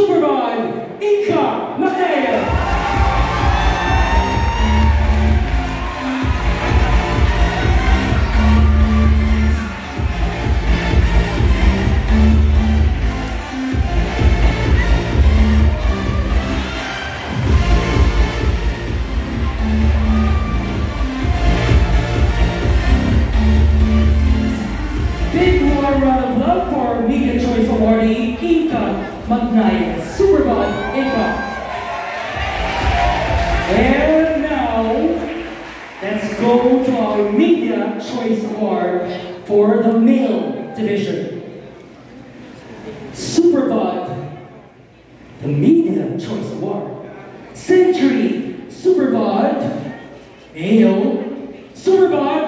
Superbod Inka Superbod Inka. And now, let's go to our Media Choice Award for the male division. Superbod, the Media Choice Award. Century Superbod, Male, Superbod,